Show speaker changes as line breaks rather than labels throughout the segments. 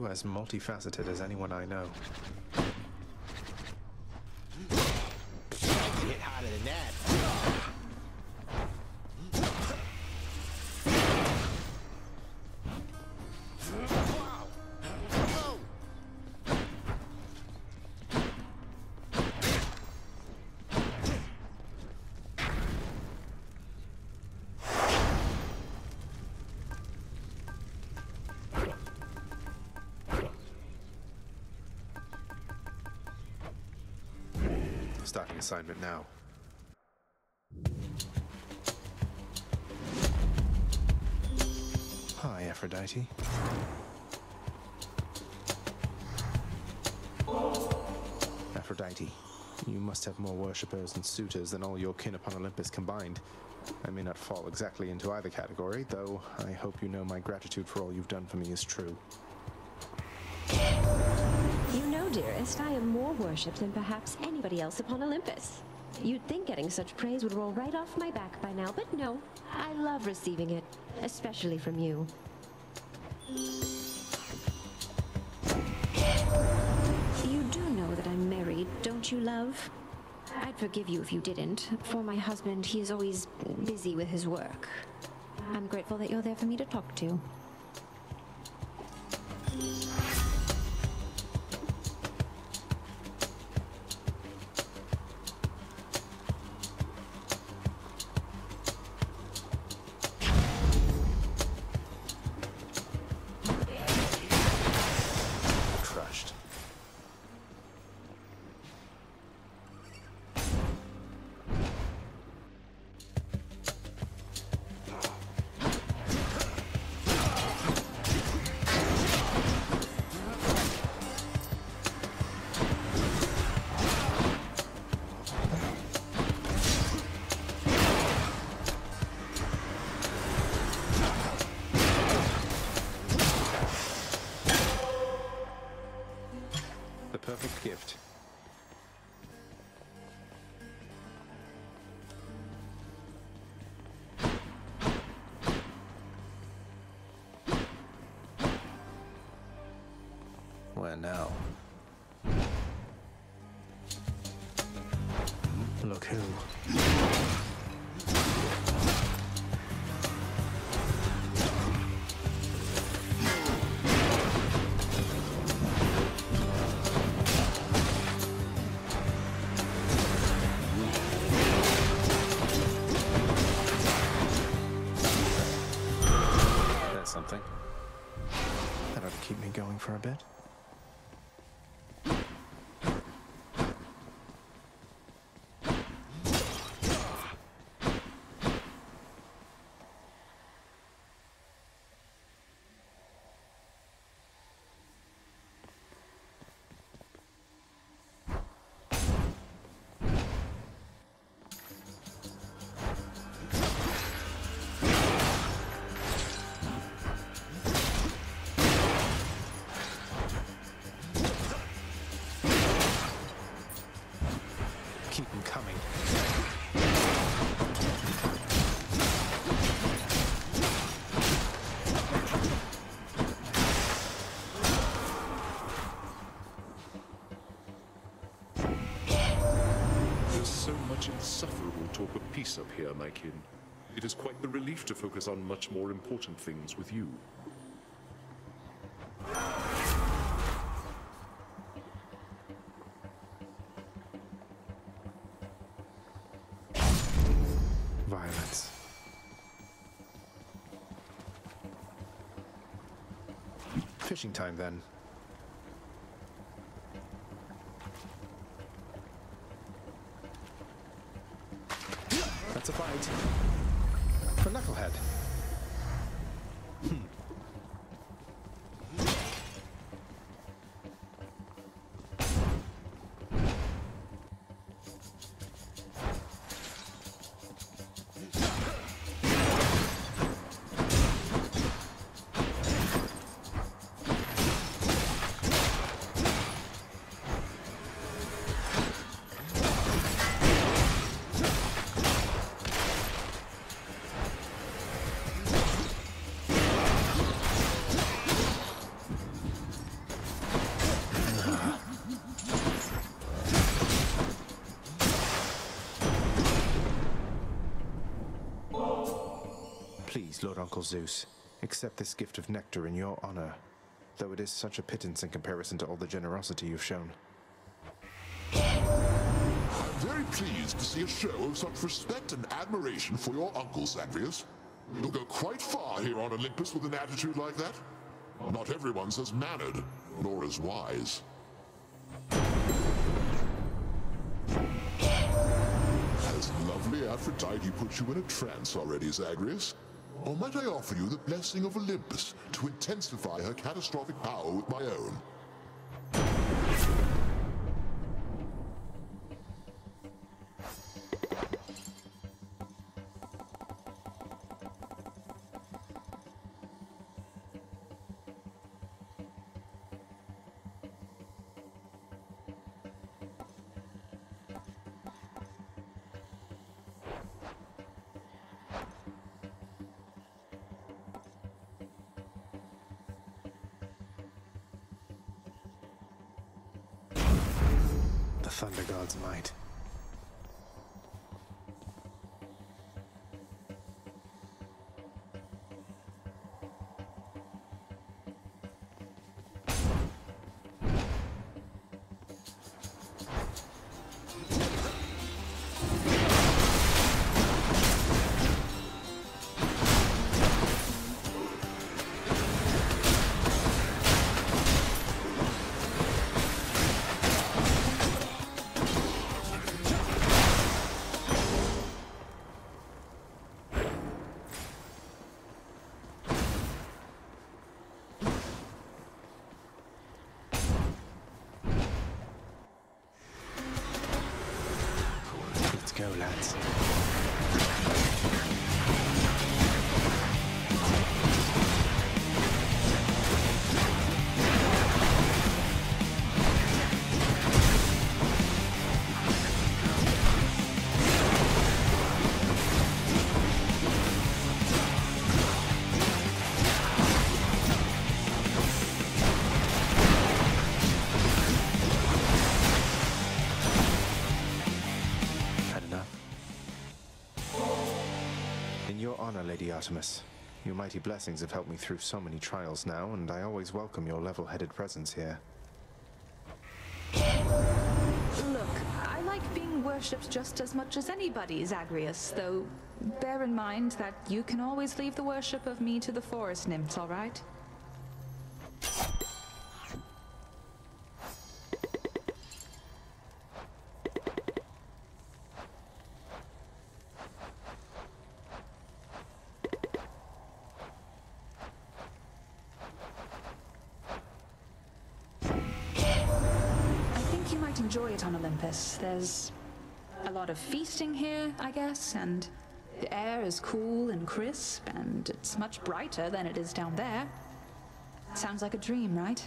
you as multifaceted as anyone I know.
Hit harder than that.
Assignment now. Hi, Aphrodite. Aphrodite, you must have more worshippers and suitors than all your kin upon Olympus combined. I may not fall exactly into either category, though I hope you know my gratitude for all you've done for me is true.
You know, dearest, I am more worshipped than perhaps anybody else upon Olympus. You'd think getting such praise would roll right off my back by now, but no. I love receiving it, especially from you. You do know that I'm married, don't you, love? I'd forgive you if you didn't. For my husband, he is always busy with his work. I'm grateful that you're there for me to talk to.
The perfect gift. Where now? For a bit.
Talk of peace up here, my kin. It is quite the relief to focus on much more important things with you.
Violence. Fishing time then. Lord Uncle Zeus, accept this gift of nectar in your honor, though it is such a pittance in comparison to all the generosity you've shown.
Very pleased to see a show of such respect and admiration for your uncle, Zagreus. You'll go quite far here on Olympus with an attitude like that. Not everyone's as mannered, nor as wise. Has lovely Aphrodite put you in a trance already, Zagreus? Or might I offer you the blessing of Olympus to intensify her catastrophic power with my own?
Honor, Lady Artemis, your mighty blessings have helped me through so many trials now, and I always welcome your level-headed presence here.
Look, I like being worshipped just as much as anybody, Zagreus, though bear in mind that you can always leave the worship of me to the forest nymphs, all right? I think you might enjoy it on Olympus. There's a lot of feasting here, I guess, and the air is cool and crisp, and it's much brighter than it is down there. Sounds like a dream, right?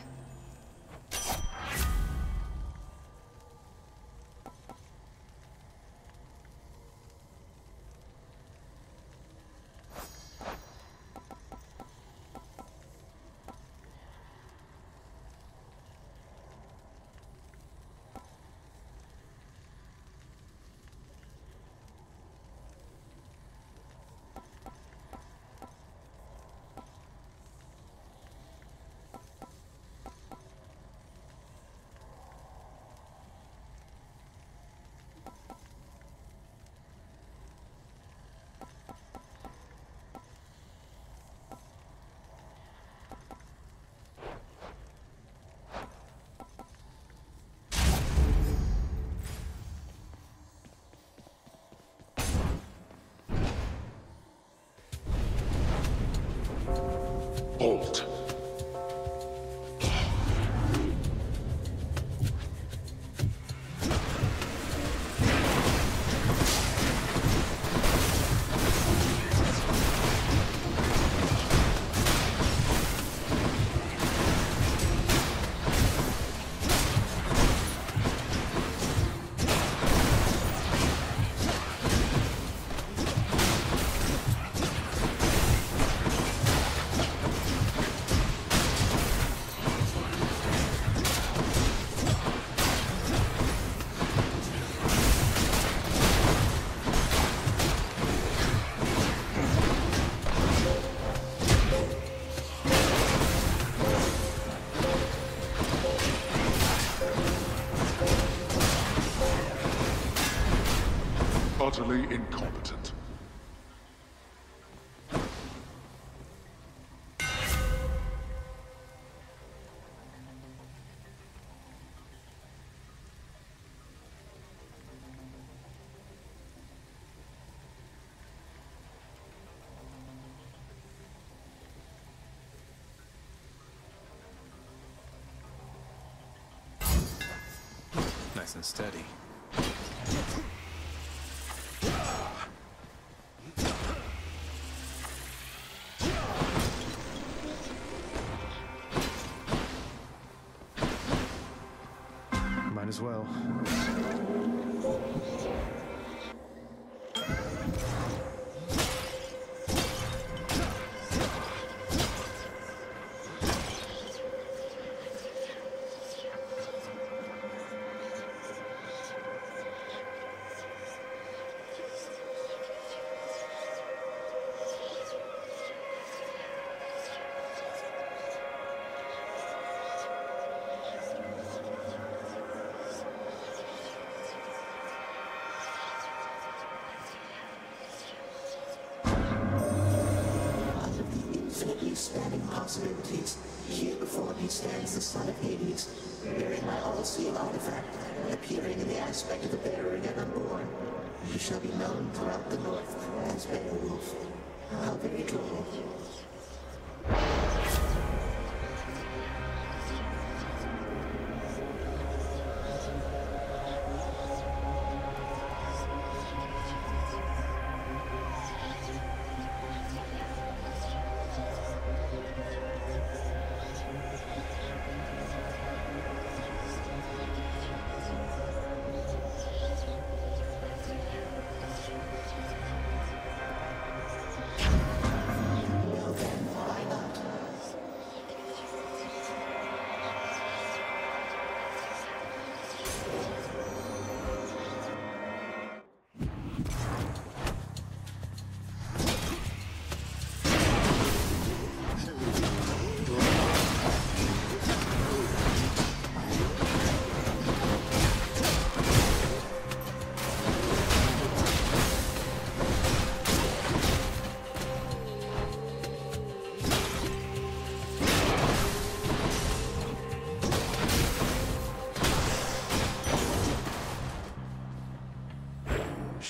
Utterly incompetent.
Nice and steady. As well.
Possibilities, here before me stands the son of Hades, bearing my all-seeing artifact, appearing in the aspect of a bearer yet unborn. He shall be known throughout the north as Beowulf. How very droll.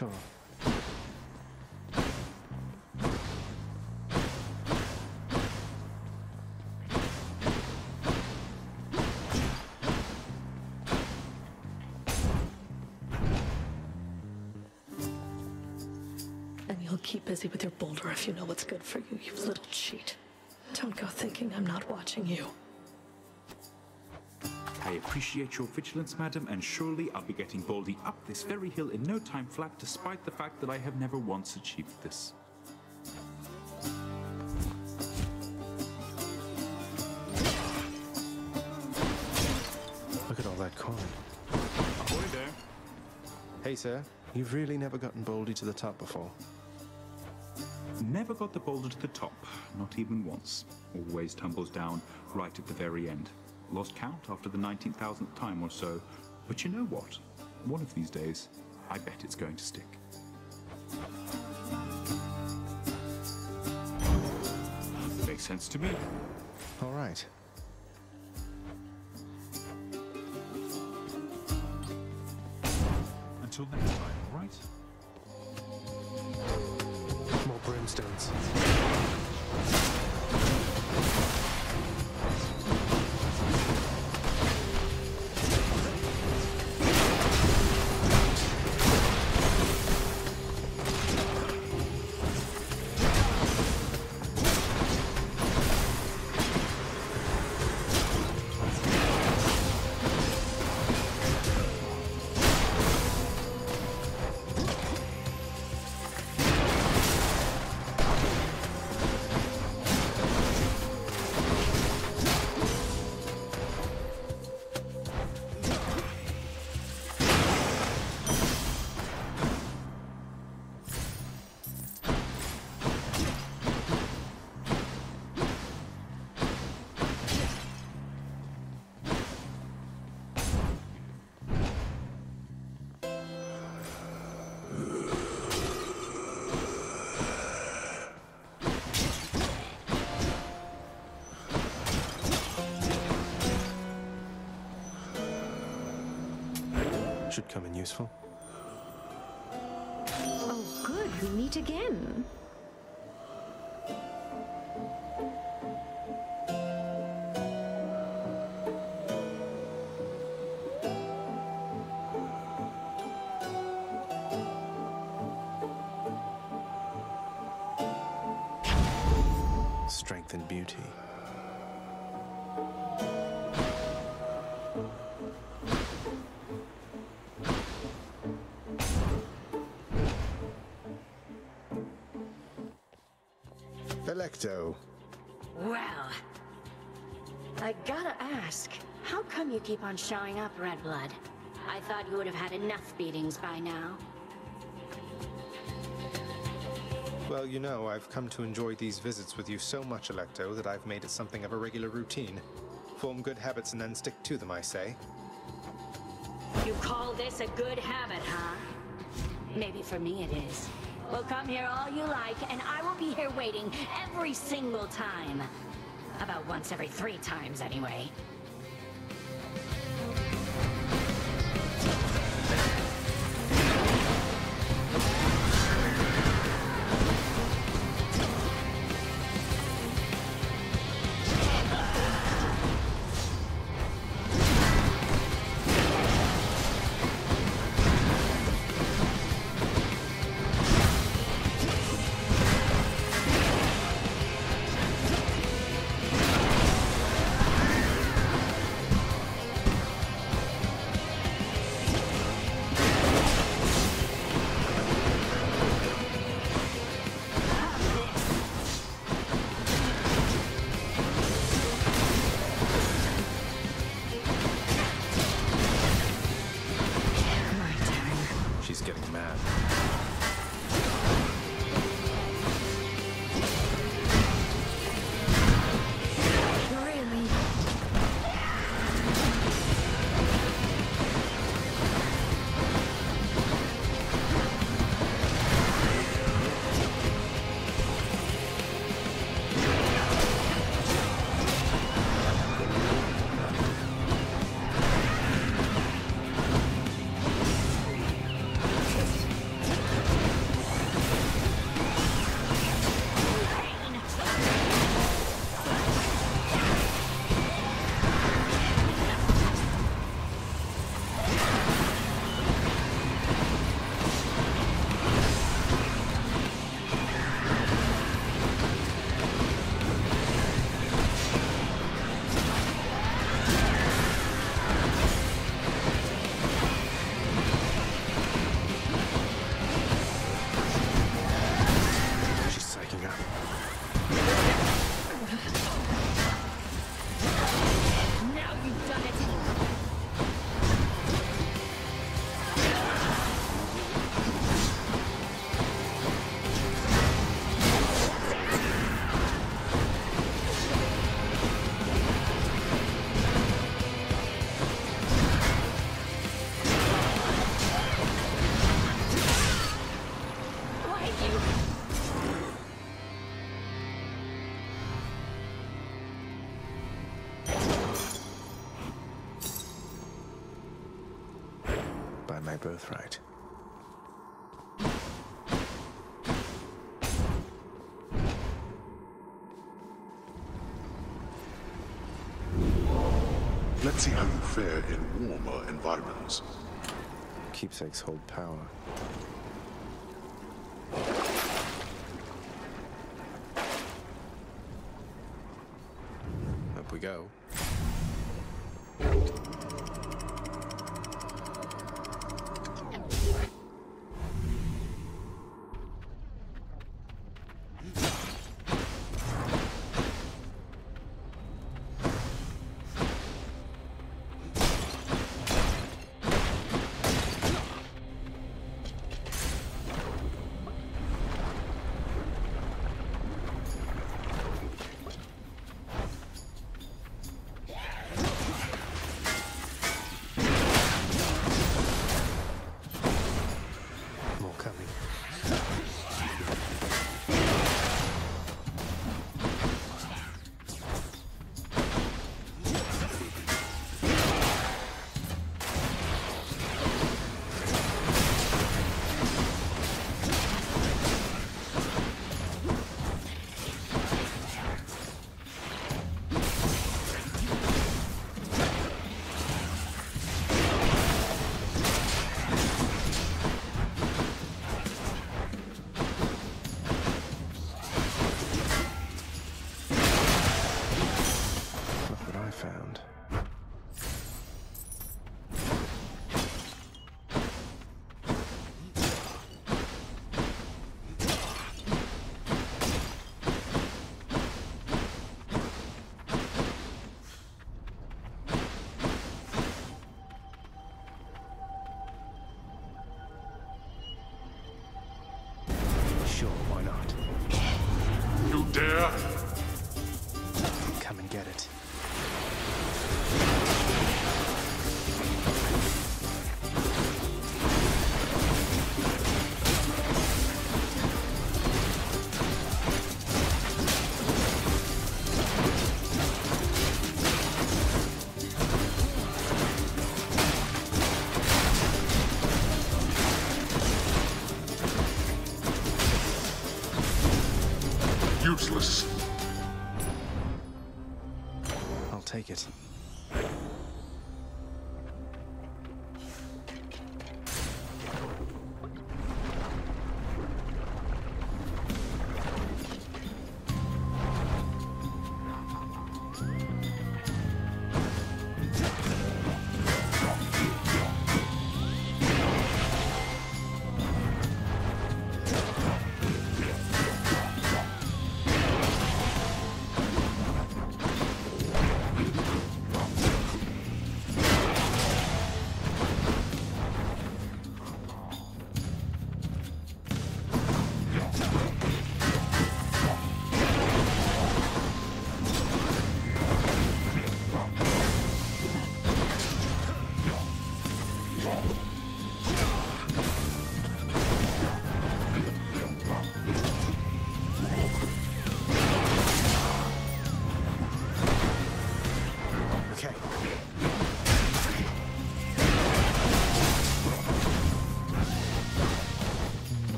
And you'll keep busy with your boulder if you know what's good for you, you little cheat. Don't go thinking I'm not watching you.
I appreciate your vigilance, madam, and surely I'll be getting Bouldy up this very hill in no time flat, despite the fact that I have never once achieved this.
Look at all that coin.
Ahoy there.
Hey, sir. You've really never gotten Bouldy to the top before.
Never got the boulder to the top, not even once. Always tumbles down right at the very end. Lost count after the 19,000th time or so. But you know what? One of these days, I bet it's going to stick. Makes sense to me.
All right.
Until next time, all right?
More brimstones. Should come in useful.
Oh, good. We meet again.
Strength and beauty. Alecto.
Well, I gotta ask, how come you keep on showing up, Red Blood? I thought you would have had enough beatings by now.
Well, you know, I've come to enjoy these visits with you so much, Alecto, that I've made it something of a regular routine. Form good habits and then stick to them, I say.
You call this a good habit, huh? Maybe for me it is. Well, come here all you like, and I will be here waiting every single time. About once every three times, anyway.
Birthright.
Let's see how you fare in warmer environments.
Keepsakes hold power.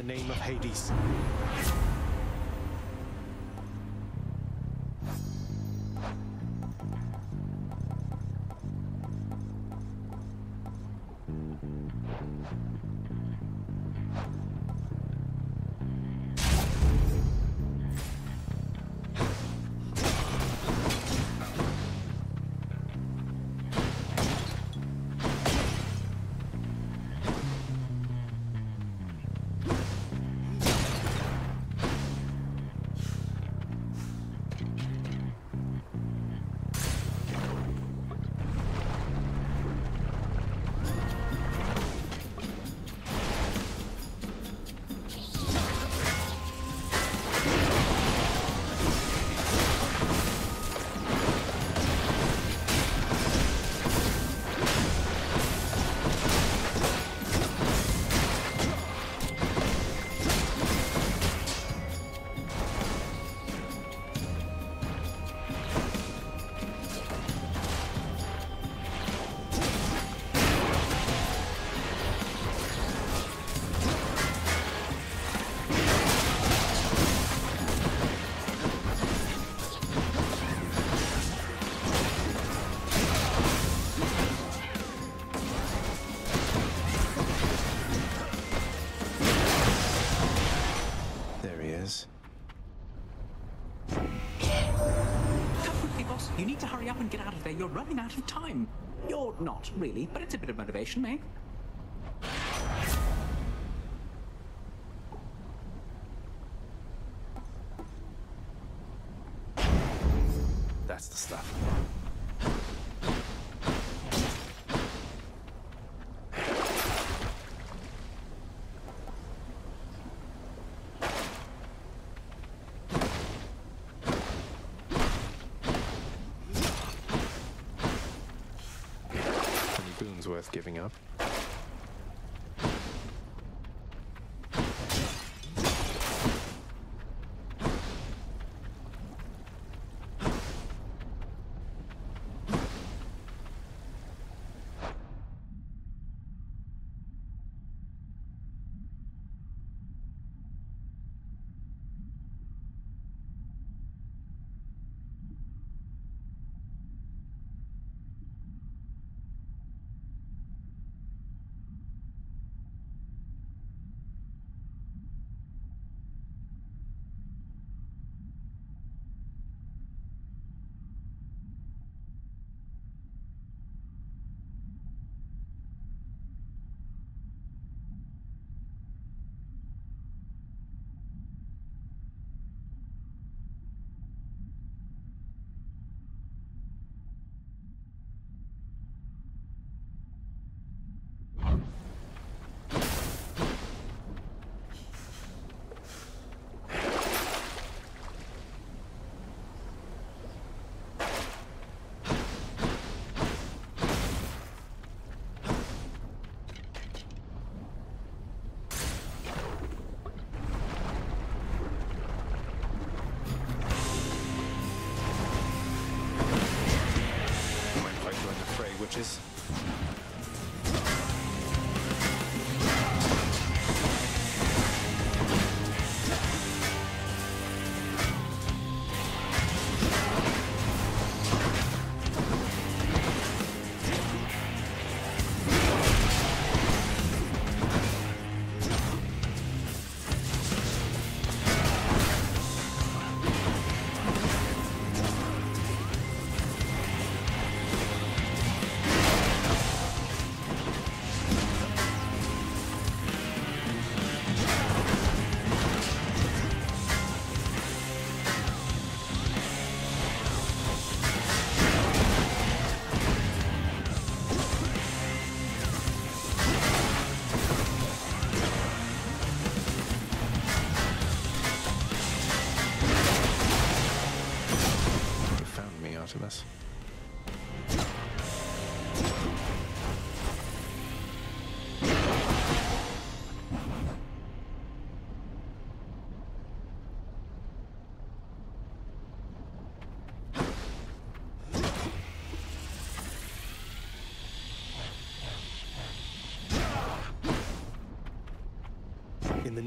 the name of Hades.
Not really, but it's a bit of motivation,
Meg. worth giving up.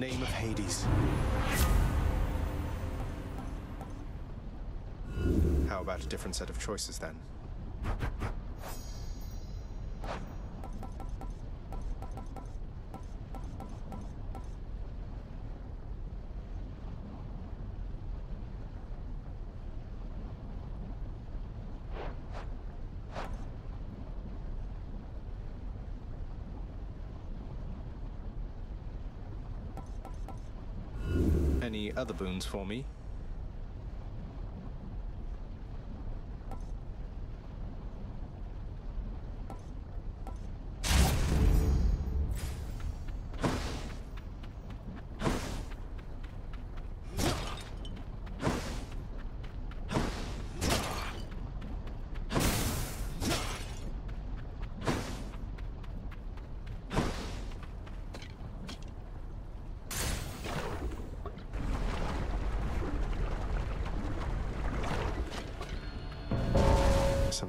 Name of Hades. How about a different set of choices then? Any other boons for me?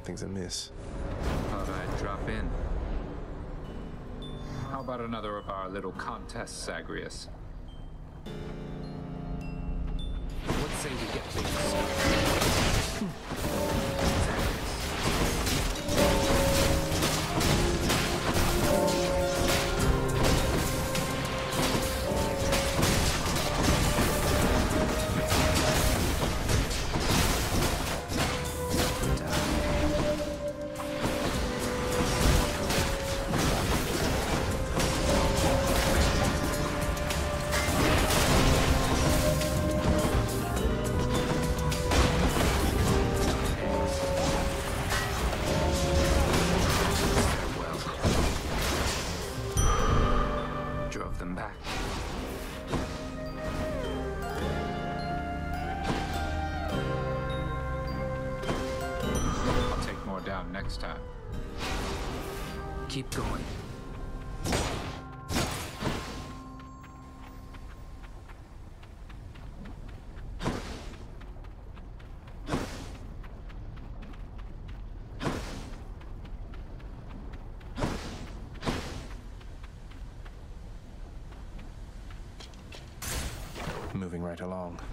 Something's amiss.
Thought I'd drop in. How about another of our little contests, Zagreus?
What say we get things?
Moving right along.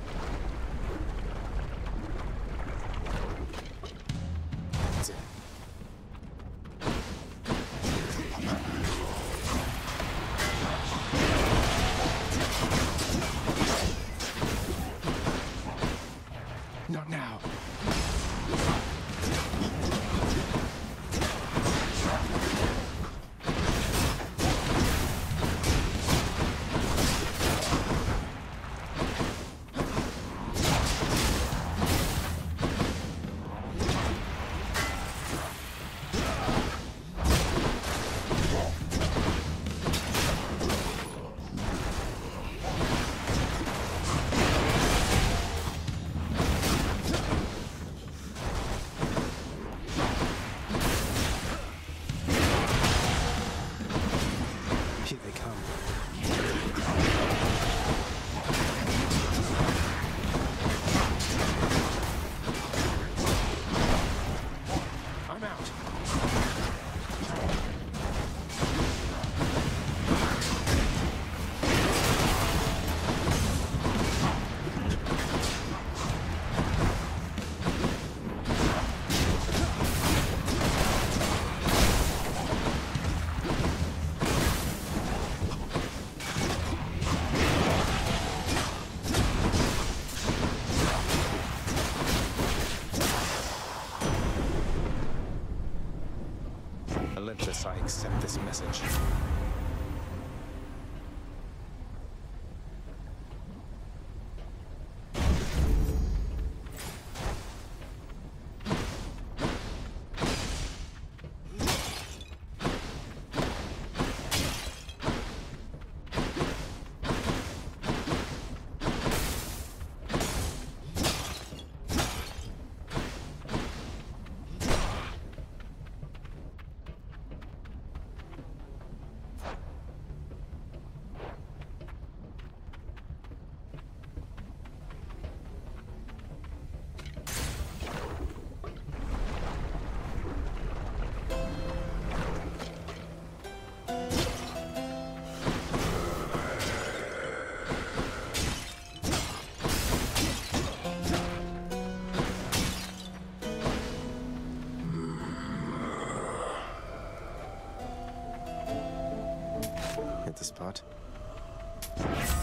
Spot.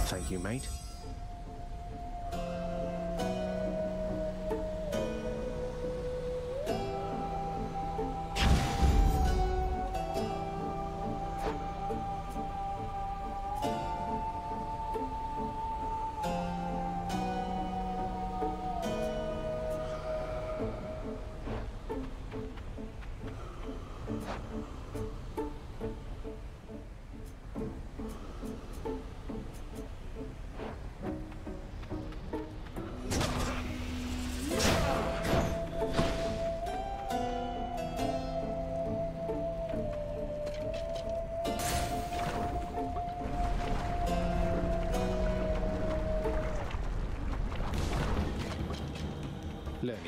Thank you, mate.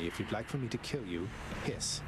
If you'd like for me to kill you, hiss.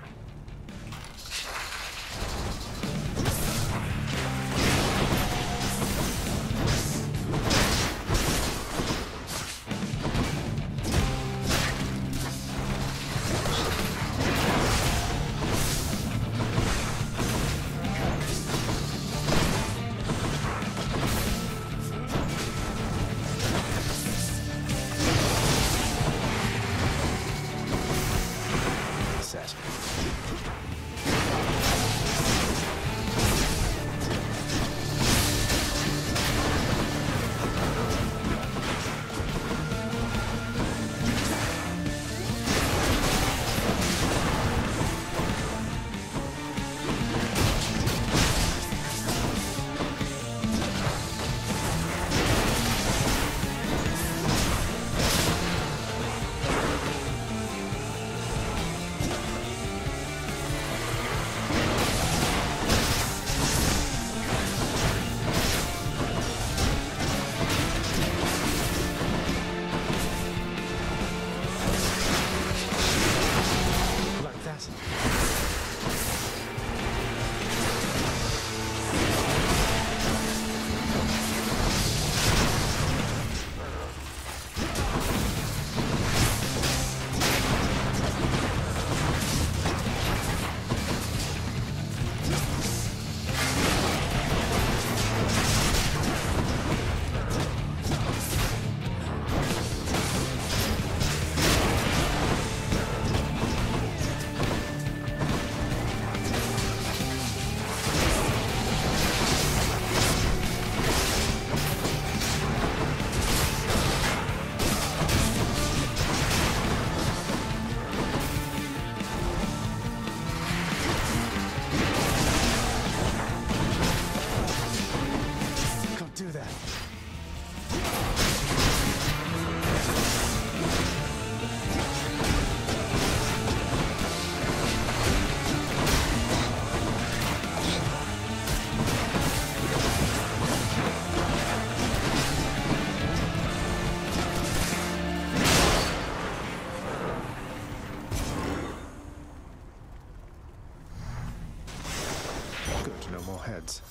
More heads.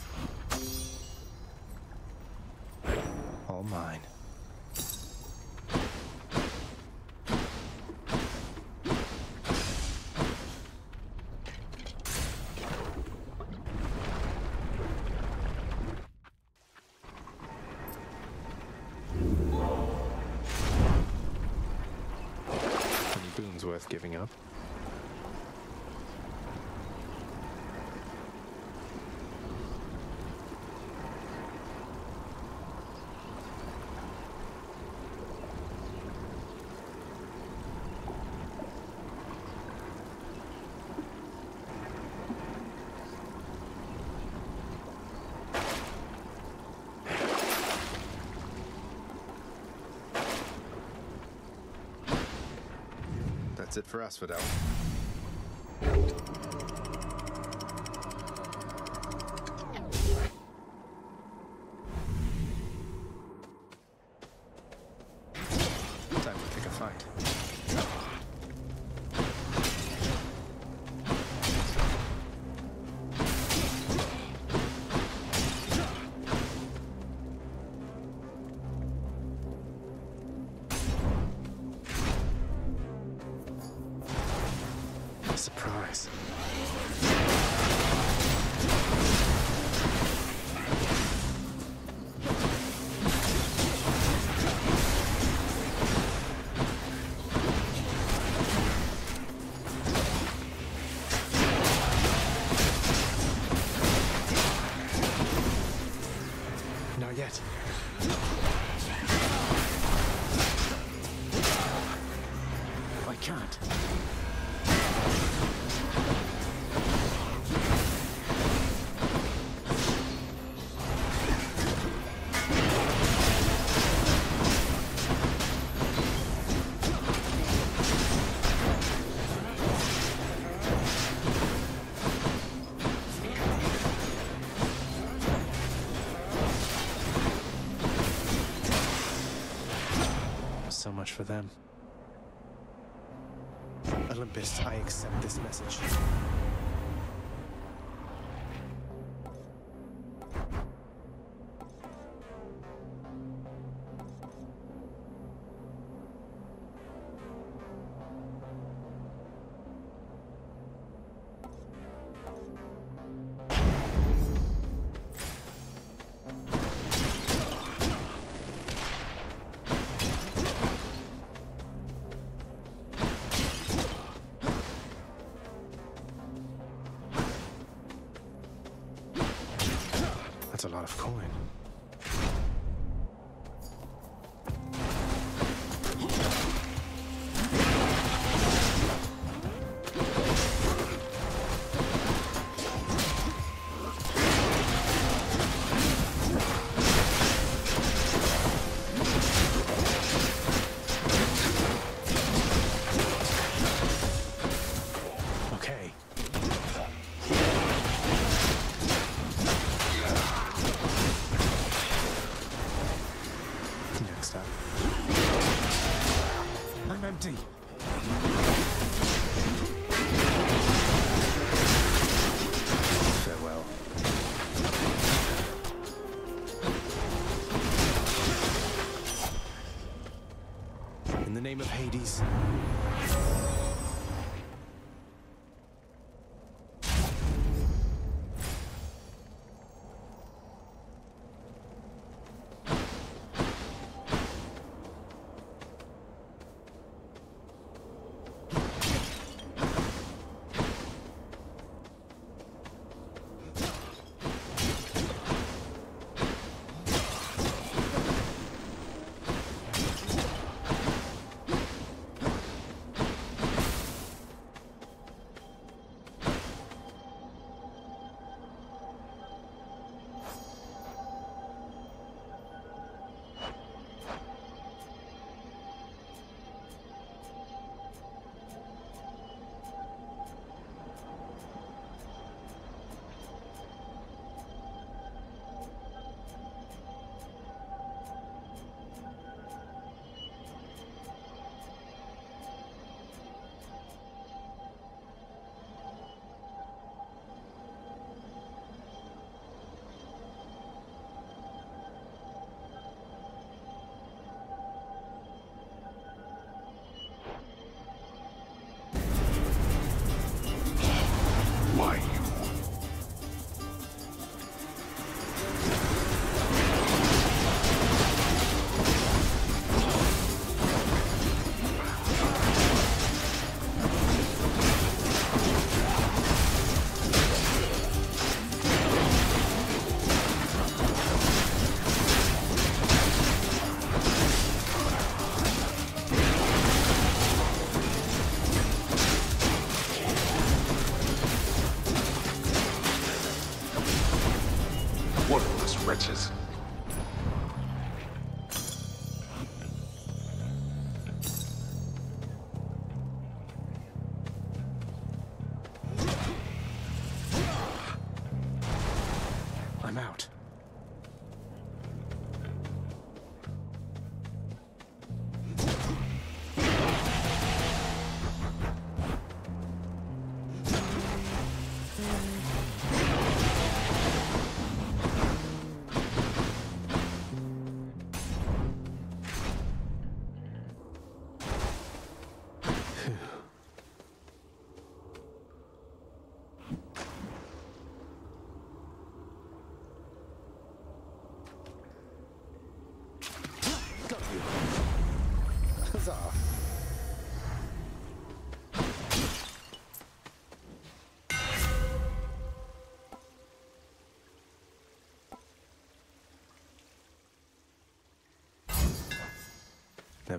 All mine. Worth giving up? That's it for us, Fidel. Not
yet.
So much for them. Olympus, I accept this message. Lot of coin. The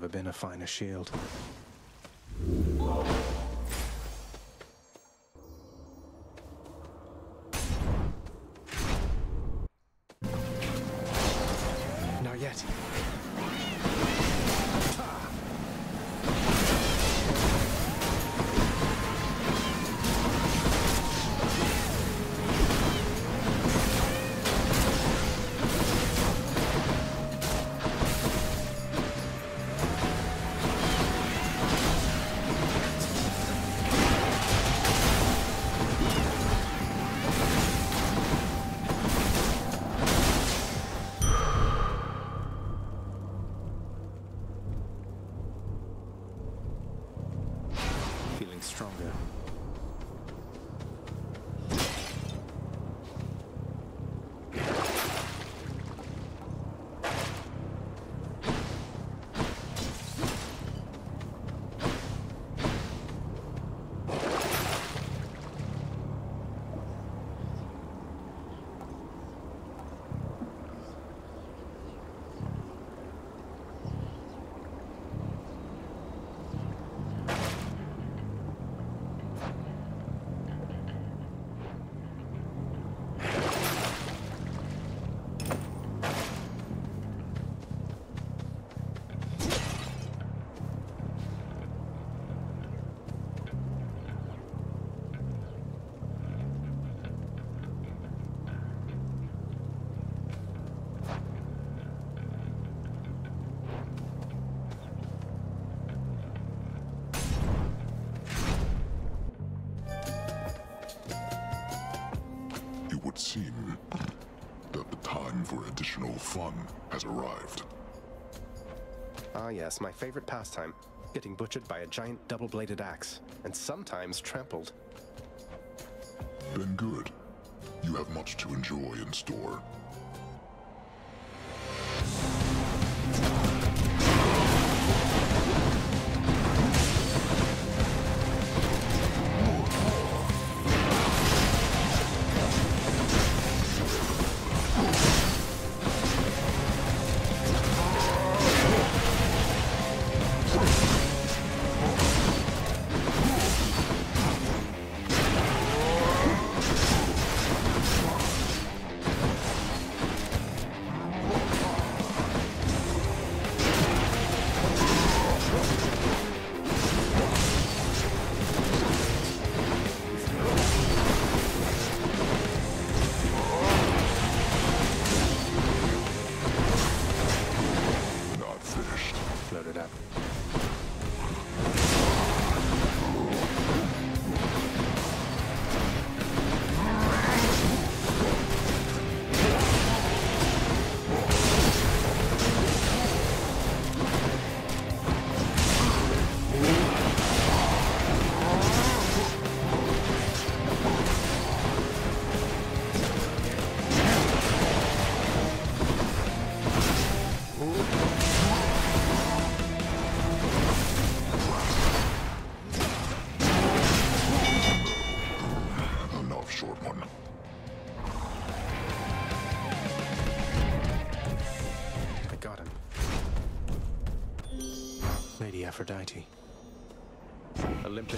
Never been a finer shield.
Additional fun has arrived.
Ah, yes, my favorite pastime. Getting butchered by a giant double bladed axe, and sometimes trampled.
Then good. You have much to enjoy in store.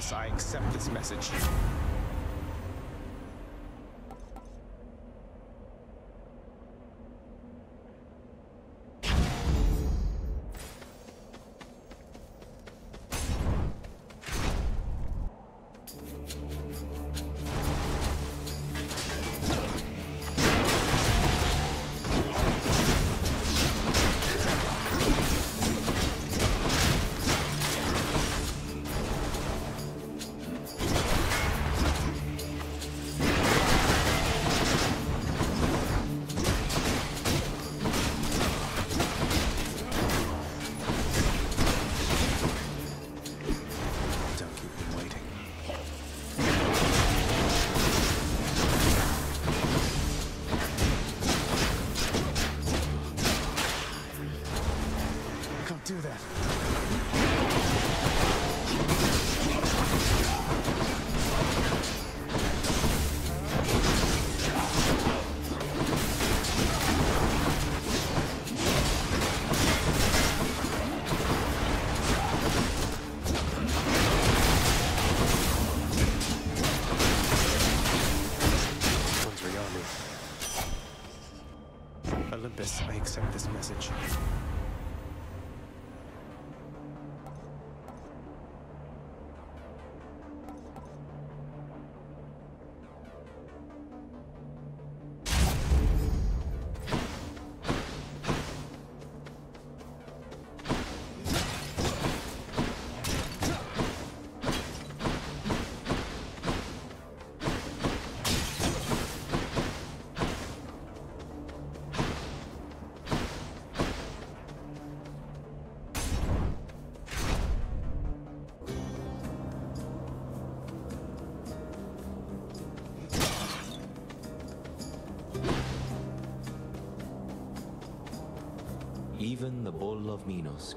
Olympus, I accept this message.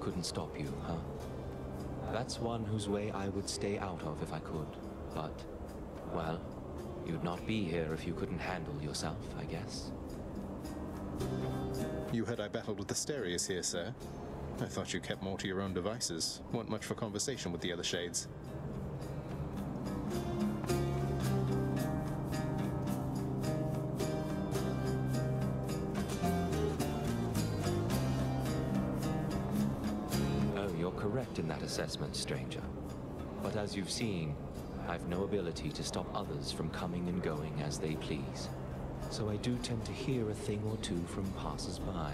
Couldn't stop you, huh? That's one whose way I would stay out of if I could. But, well, you'd not be here if you couldn't handle yourself, I guess.
You heard I battled with the Asterius here, sir. I thought you kept more to your own devices. Weren't much for conversation with the other shades.
Correct in that assessment, stranger. But as you've seen, I've no ability to stop others from coming and going as they please. So I do tend to hear a thing or two from passers-by.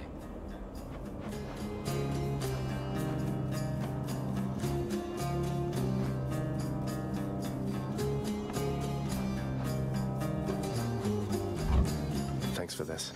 Thanks for this.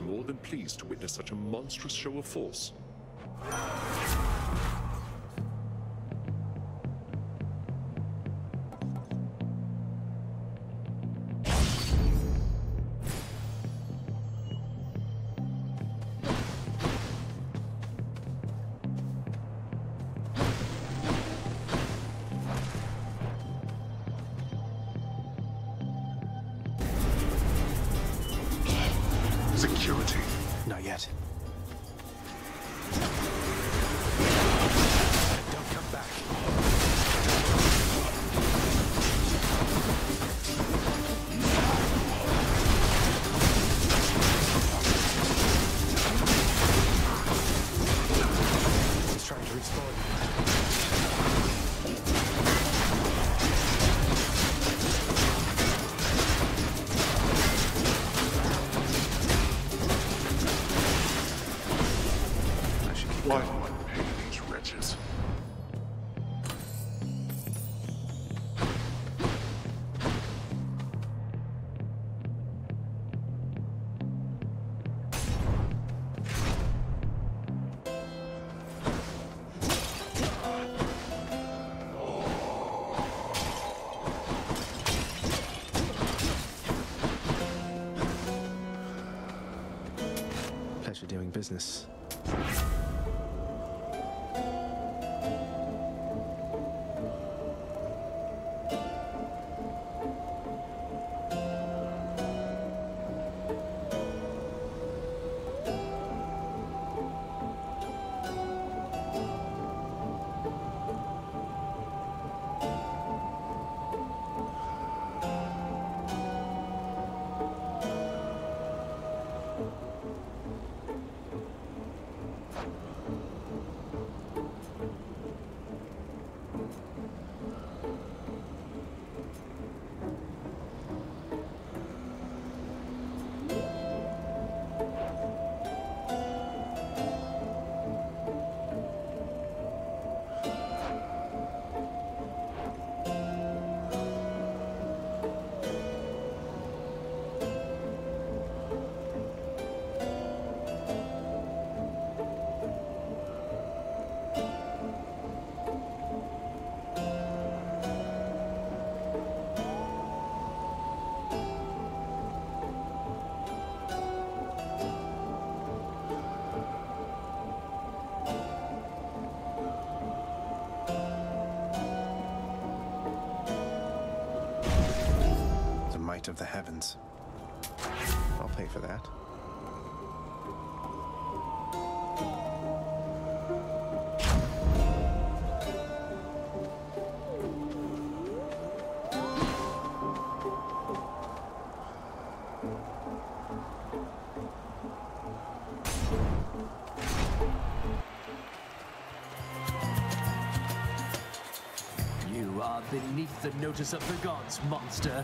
Was more than pleased to witness such a monstrous show of force.
Business. Might of the heavens. I'll pay for that.
You are beneath the notice of the gods, monster,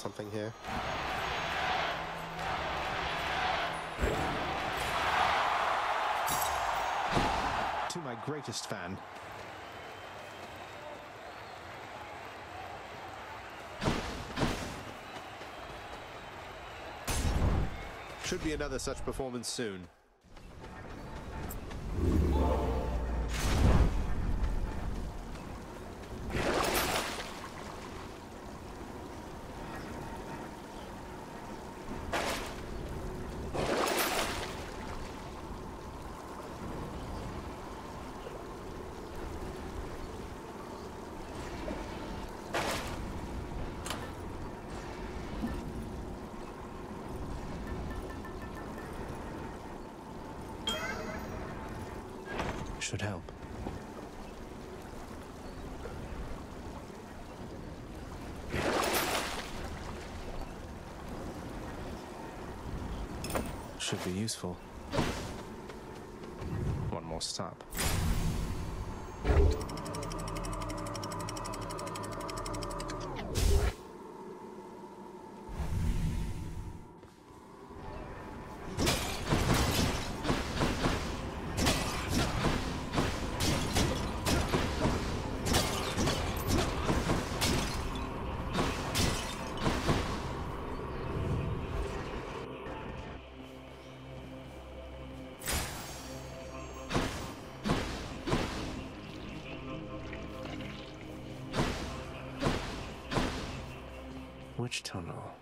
something here?
To my greatest fan.
Should be another such performance soon.
Should help. Should be useful. One more stop.
Tunnel?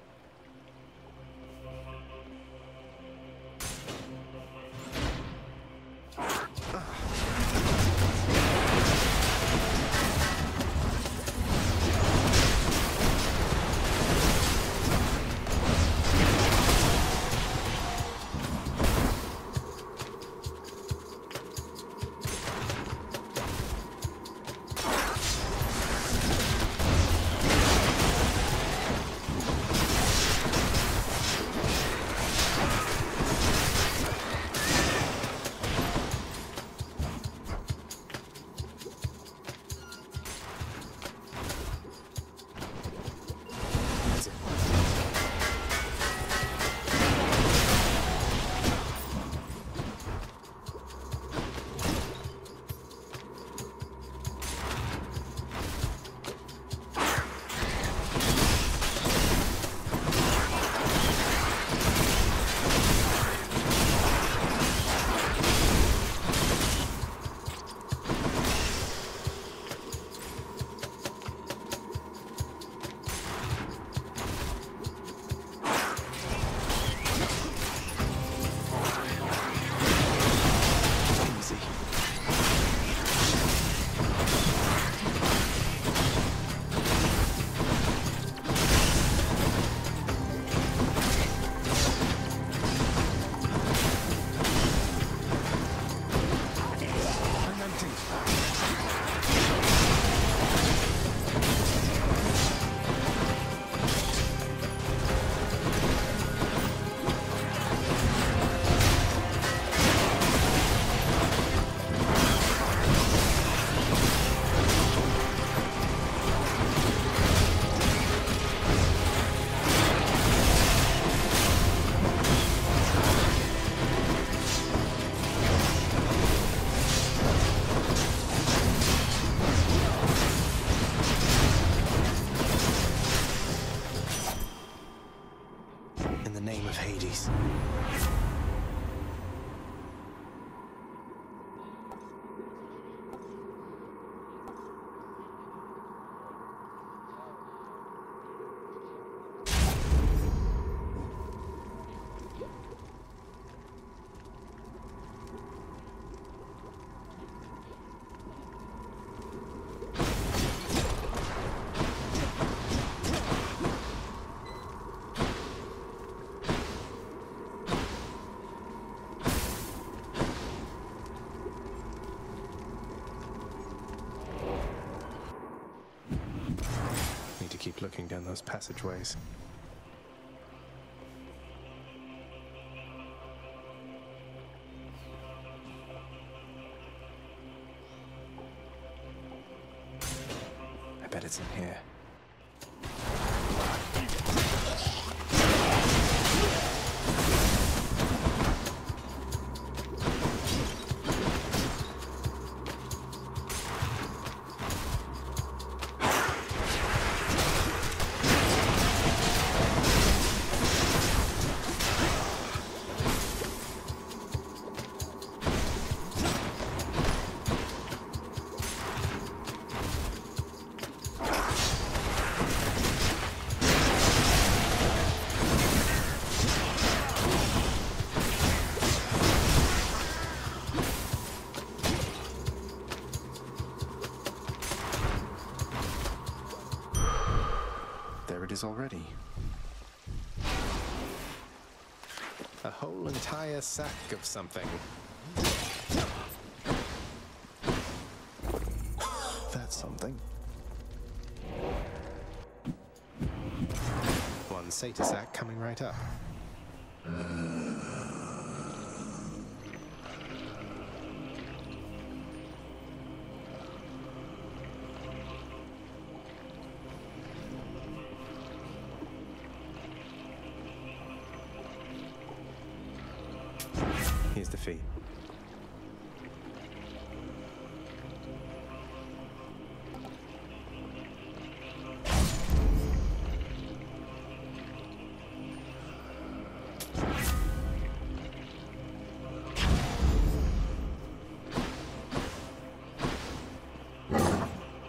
Looking down those passageways. Already. A whole entire sack of something. That's something. One Satyr sack coming right up. Here's the fee.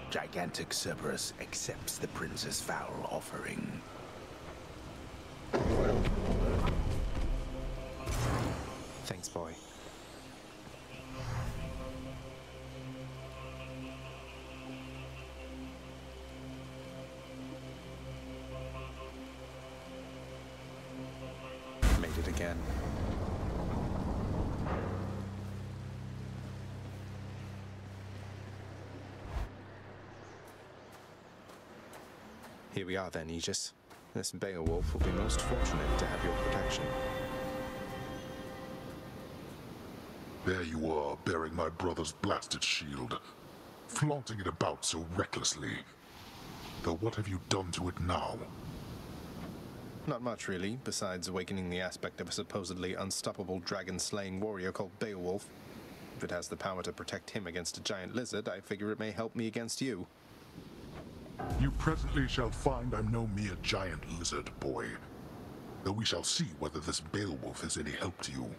Gigantic Cerberus accepts the prince's foul offering.
We are then, Aegis. This Beowulf will be most fortunate to have your protection.
There you are, bearing my brother's blasted shield, flaunting it about so recklessly. Though what have you done to it now?
Not much, really, besides awakening the aspect of a supposedly unstoppable dragon slaying warrior called Beowulf. If it has the power to protect him against a giant lizard, I figure it may help me against you.
You presently shall find I'm no mere giant lizard, boy. Though we shall see whether this Beowulf is any help to you.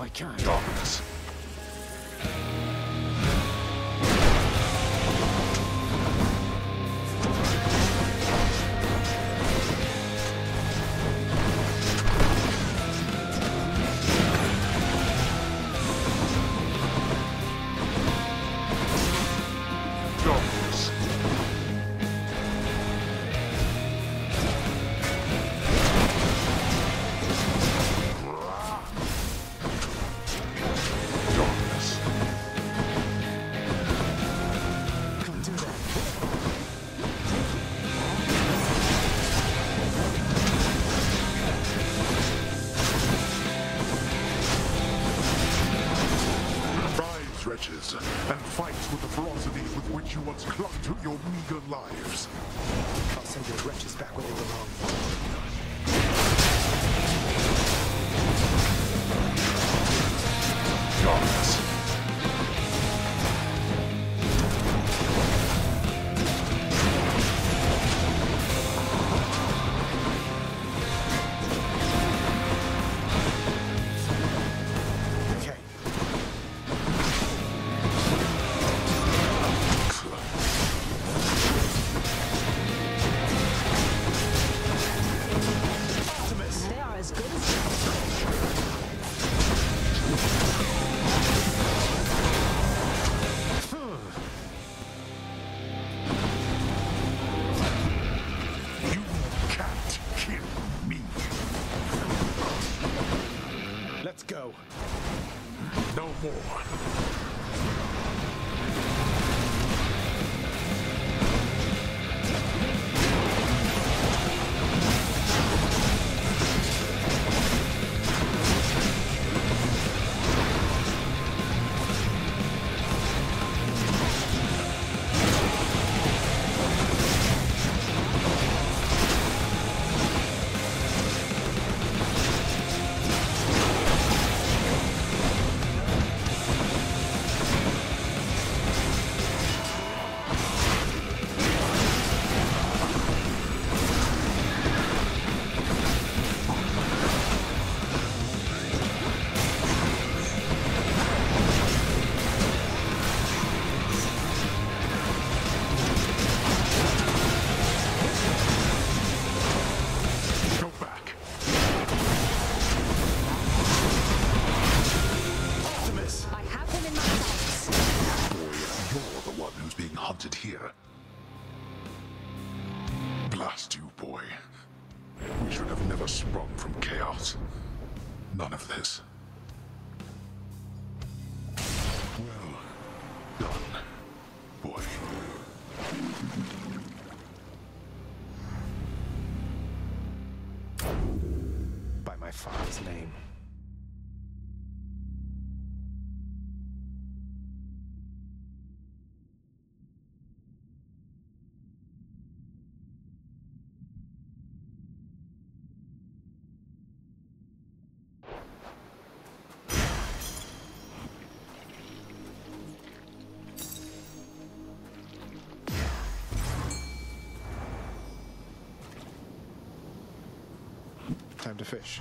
I can't.
Darkness. Darkness.
Time to fish.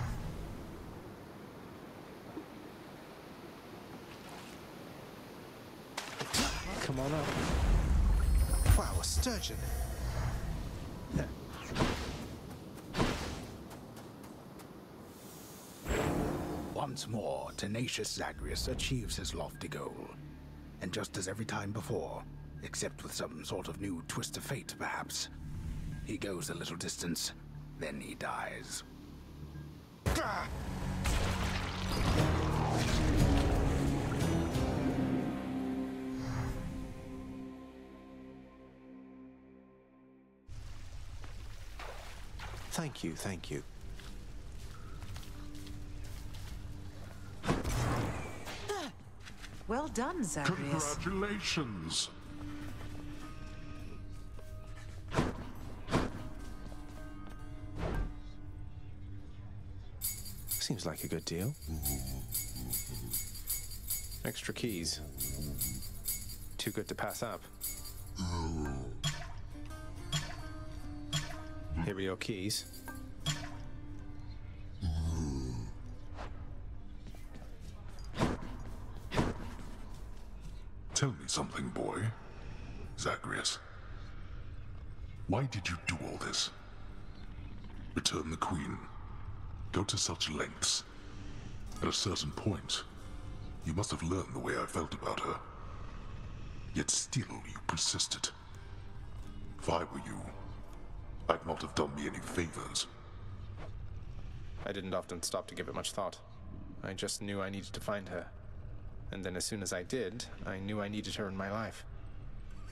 Come on up. Wow, a sturgeon.
Once more, tenacious Zagreus achieves his lofty goal. And just as every time before, except with some sort of new twist of fate, perhaps. He goes a little distance, then he dies.
Thank you, thank you.
Well done, Zagreus.
Congratulations!
Seems like a good deal. Extra keys. Too good to pass up. Here are your keys.
Tell me something, boy. Zagreus. Why did you do all this? Return the Queen. Go to such lengths. At a certain point, you must have learned the way I felt about her. Yet still you persisted. If I were you, I'd not have done me any favors.
I didn't often stop to give it much thought. I just knew I needed to find her. And then as soon as I did, I knew I needed her in my life.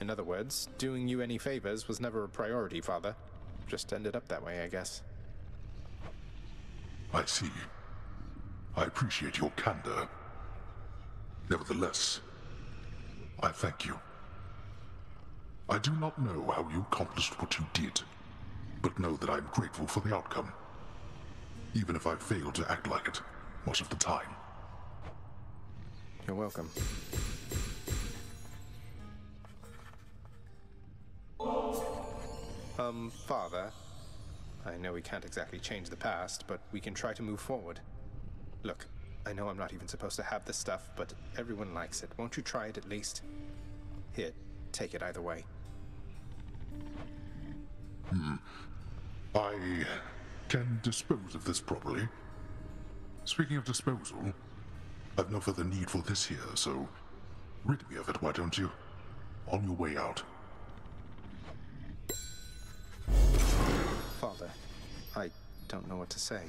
In other words, doing you any favors was never a priority, Father. Just ended up that way, I guess.
I see. I appreciate your candor. Nevertheless, I thank you. I do not know how you accomplished what you did, but know that I am grateful for the outcome. Even if I fail to act like it most of the time.
You're welcome. Um, Father, I know we can't exactly change the past, but we can try to move forward. Look, I know I'm not even supposed to have this stuff, but everyone likes it. Won't you try it at least? Here, take it either way.
Hmm. I can dispose of this properly. Speaking of disposal, I've no further need for this here, so rid me of it, why don't you? On your way out.
Father, I don't know what to say.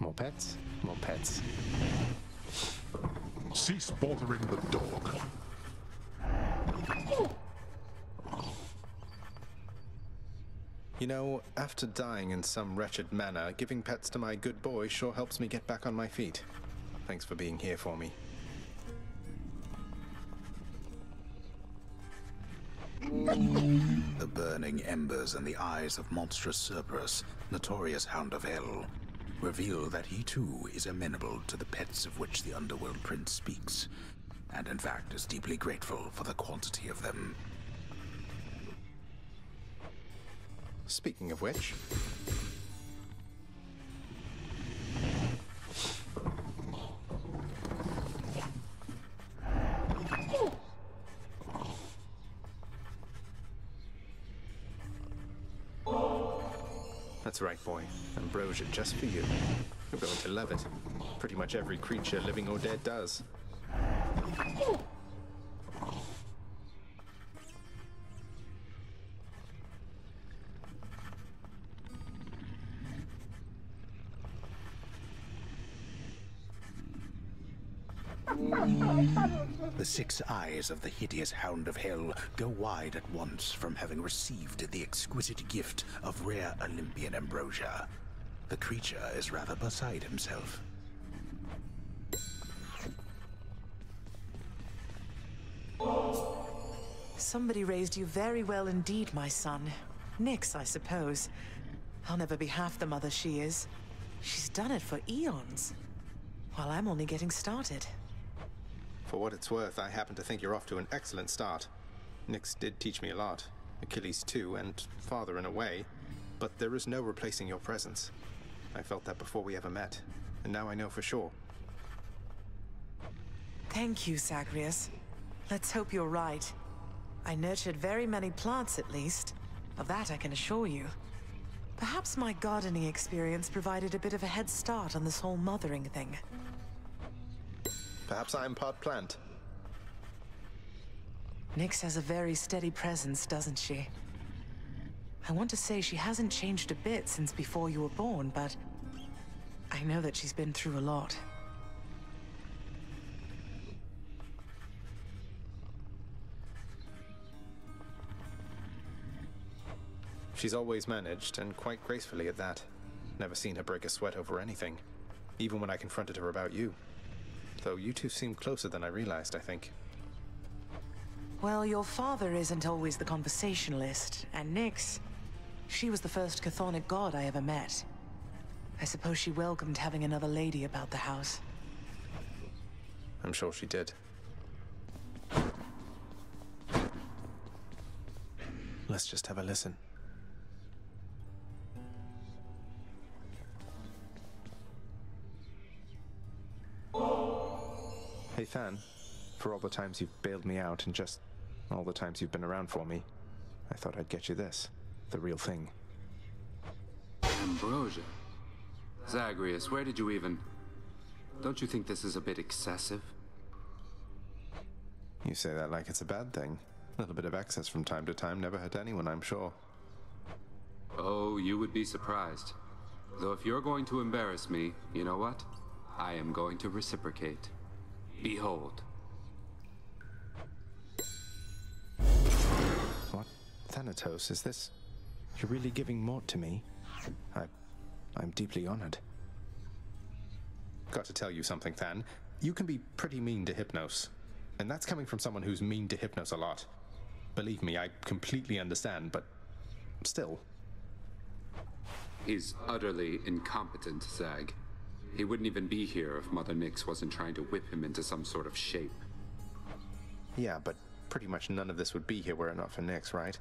More pets? More pets.
Cease bothering the dog.
You know, after dying in some wretched manner, giving pets to my good boy sure helps me get back on my feet. Thanks for being here for me.
The burning embers and the eyes of monstrous Cerberus, notorious Hound of Hell, reveal that he too is amenable to the pets of which the Underworld Prince speaks, and in fact is deeply grateful for the quantity of them.
Speaking of which, That's right, boy. Ambrosia just for you. You're going to love it. Pretty much every creature, living or dead, does.
The six eyes of the hideous Hound of Hell go wide at once from having received the exquisite gift of rare Olympian ambrosia. The creature is rather beside himself.
Somebody raised you very well indeed, my son. Nyx, I suppose. I'll never be half the mother she is. She's done it for eons. While I'm only getting started.
For what it's worth, I happen to think you're off to an excellent start. Nyx did teach me a lot. Achilles too, and father in a way. But there is no replacing your presence. I felt that before we ever met, and now I know for sure.
Thank you, Zagreus. Let's hope you're right. I nurtured very many plants, at least. Of that I can assure you. Perhaps my gardening experience provided a bit of a head start on this whole mothering thing.
Perhaps I'm part plant.
Nyx has a very steady presence, doesn't she? I want to say she hasn't changed a bit since before you were born, but I know that she's been through a lot.
She's always managed, and quite gracefully at that. Never seen her break a sweat over anything, even when I confronted her about you. Though you two seem closer than I realized, I think.
Well, your father isn't always the conversationalist, and Nyx, she was the first chthonic god I ever met. I suppose she welcomed having another lady about the house.
I'm sure she did. Let's just have a listen. Hey, Than. For all the times you've bailed me out and just all the times you've been around for me, I thought I'd get you this. The real thing.
Ambrosia. Zagreus, where did you even... Don't you think this is a bit excessive?
You say that like it's a bad thing. A little bit of excess from time to time never hurt anyone, I'm sure.
Oh, you would be surprised. Though if you're going to embarrass me, you know what? I am going to reciprocate. Behold.
What? Thanatos, is this... You're really giving Mort to me? I... I'm deeply honored. Got to tell you something, Than. You can be pretty mean to Hypnos. And that's coming from someone who's mean to Hypnos a lot. Believe me, I completely understand, but... Still.
He's utterly incompetent, Zag. He wouldn't even be here if Mother Nyx wasn't trying to whip him into some sort of shape.
Yeah, but pretty much none of this would be here were it not for Nyx, right?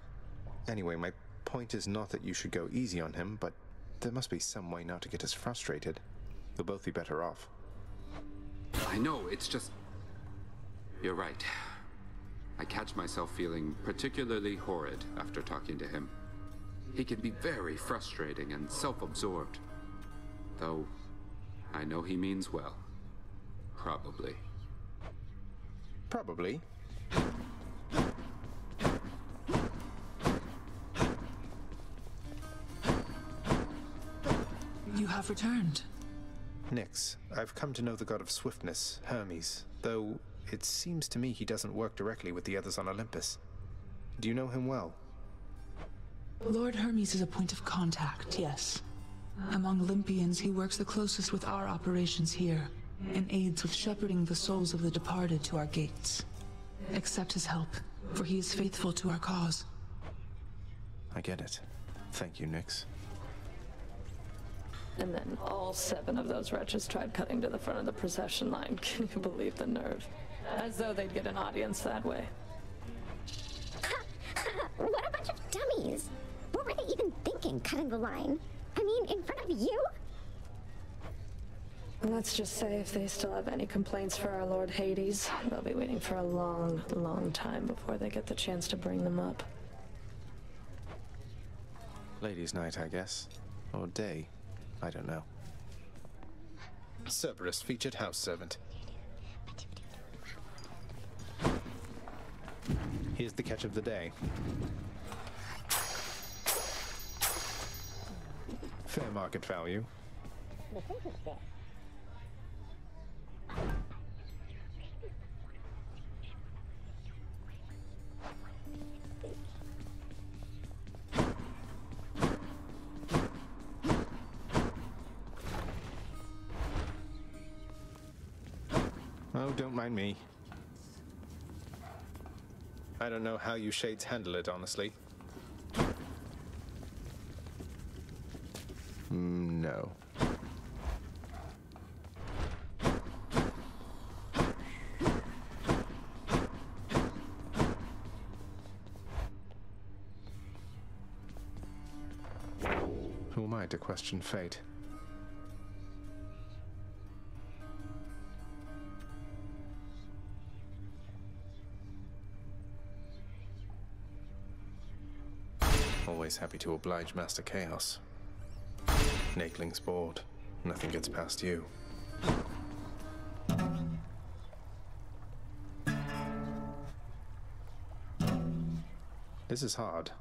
Anyway, my point is not that you should go easy on him, but there must be some way not to get us frustrated. You'll both be better off.
I know, it's just... You're right. I catch myself feeling particularly horrid after talking to him. He can be very frustrating and self-absorbed. Though, I know he means well. Probably.
Probably.
You have returned.
Nyx, I've come to know the god of swiftness, Hermes, though it seems to me he doesn't work directly with the others on Olympus. Do you know him well?
Lord Hermes is a point of contact, yes. Among Olympians, he works the closest with our operations here, and aids with shepherding the souls of the departed to our gates. Accept his help, for he is faithful to our cause.
I get it. Thank you, Nyx.
And then all seven of those wretches tried cutting to the front of the procession line. Can you believe the nerve? As though they'd get an audience that way.
what a bunch of dummies! What were they even thinking, cutting the line? I mean, in front of you?
Let's just say if they still have any complaints for our Lord Hades, they'll be waiting for a long, long time before they get the chance to bring them up.
Ladies' night, I guess. Or day. I don't know. Cerberus, featured house servant. Here's the catch of the day. Fair market value. Oh, don't mind me. I don't know how you shades handle it, honestly. Question fate? Always happy to oblige Master Chaos. Nakeling's bored. Nothing gets past you. This is hard.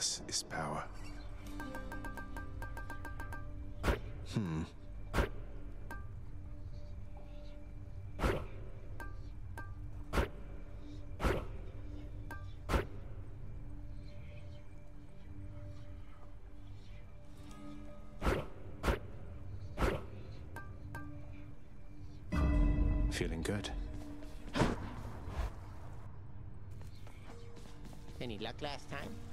Darkness is power. Hmm. Feeling good.
Any luck last time?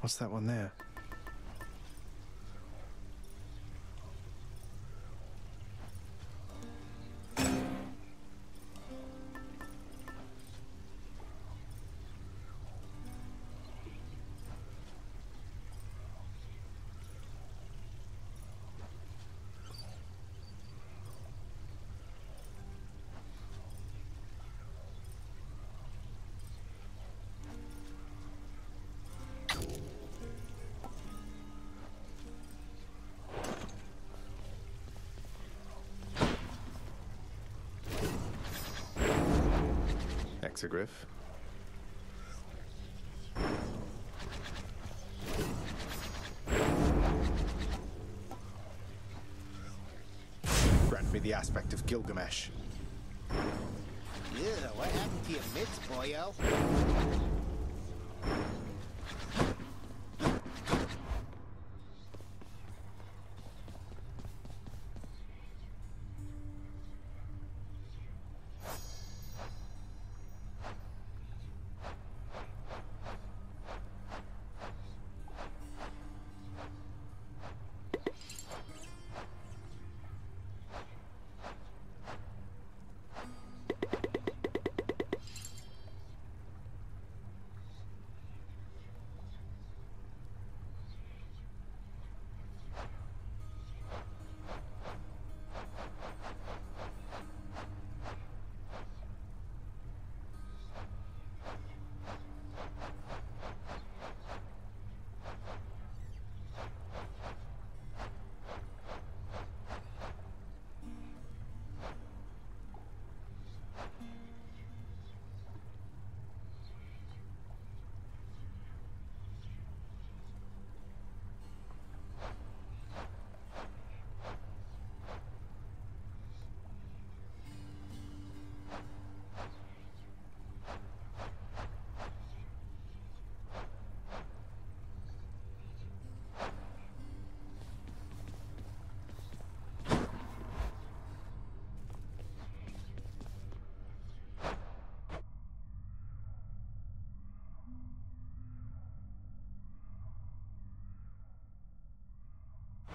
What's that one there? Exagryph. Grant me the aspect of Gilgamesh.
Yeah, what happened to your mitts, boyo?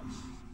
You.